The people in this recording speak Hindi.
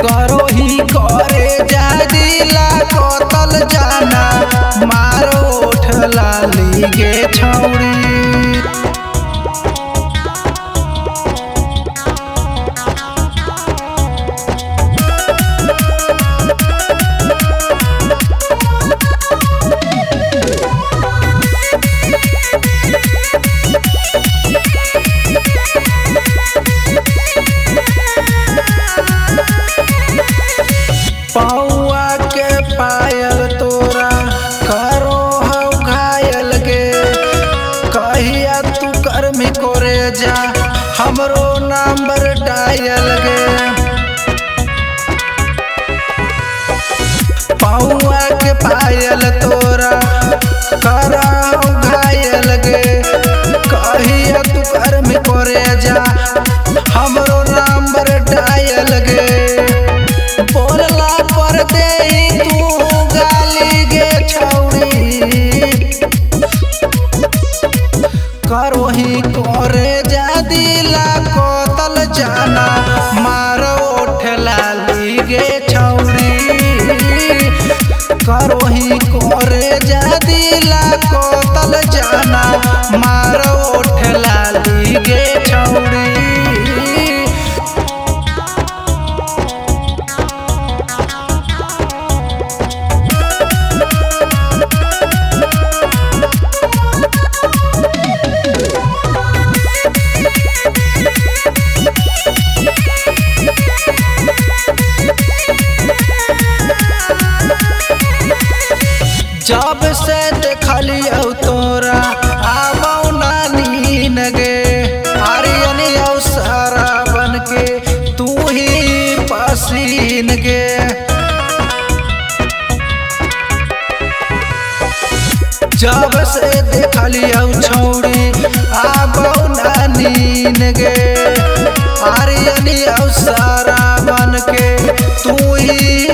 करो ही करे जा दिला कतल जाना मारो ओठ लाली गे जा हमरो नंबर डायल गे। पौआ के पायल तोरा करा घायल गे। कहिया तू कर्म करे जा, हमरो नंबर डायल गे। दिला जब से देखलियौ तोरा आबौ नानी नगे। आर्यन औ सारा बन के तू ही पसीन गे। जब से देखलियौ छौड़ी आबौ नानी नगे। आर्यन औ सारा बन के तू ही